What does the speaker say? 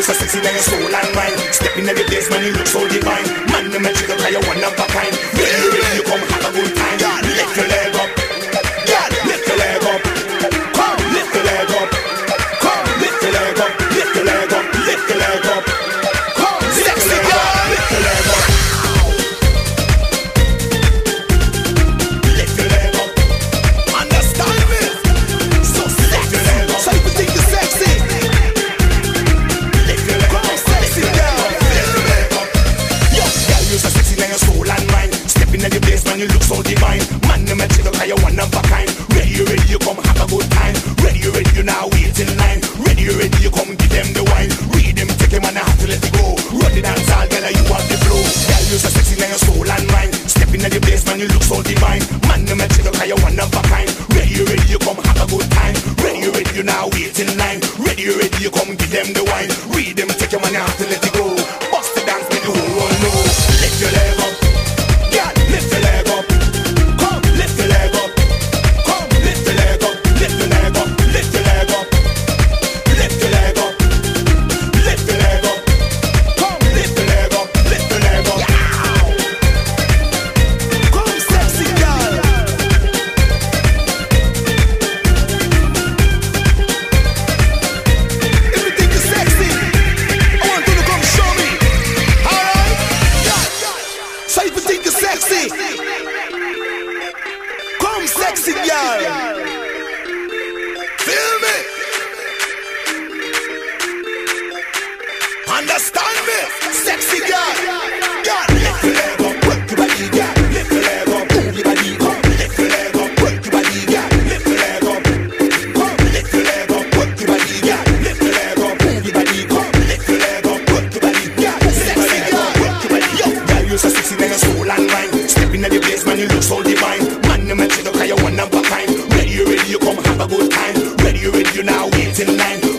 You're so sexy, you now you're soul and mind. Stepping in the place, man, you look so divine. Man, the magic, cause you're one of a kind. You look so divine. Man, you make it look like you're one of a kind. Ready, ready, you come have a good time. Ready, ready, you now wait in line. Ready, ready, you come give them the wine. Read them, take them, and I have to let it go. Run the dance, all girl, you want the flow. Girl, you're so sexy now your soul and mind. Stepping in the place, man, you look so divine. Man, you make it look like you're one of a kind. Ready, ready, you come have a good time. Ready, ready, you now wait in line. Ready, ready, you come give them the wine. fix it. Feel me? Understand me? Sexy girl. Girl, lift your leg up, work your body, girl. Lift your leg up, move your body up. Lift your leg up, work your body, up. Lift your leg up, work your body, up, lift your leg up, work your body, girl. Sexy girl, work your body. Yo, girl, you so sexy, then your soul and mind. Stepping at the place, man, you look so. waiting line.